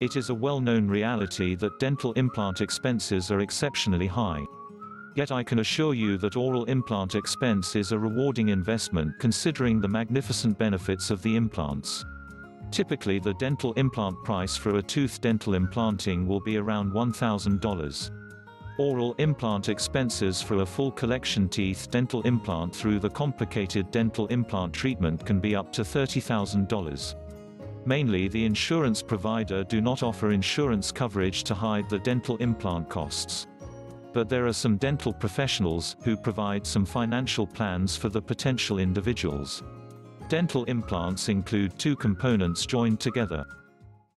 It is a well-known reality that dental implant expenses are exceptionally high. Yet I can assure you that oral implant expense is a rewarding investment considering the magnificent benefits of the implants. Typically the dental implant price for a tooth dental implanting will be around $1,000. Oral implant expenses for a full collection teeth dental implant through the complicated dental implant treatment can be up to $30,000. Mainly the insurance provider do not offer insurance coverage to hide the dental implant costs. But there are some dental professionals, who provide some financial plans for the potential individuals. Dental implants include two components joined together.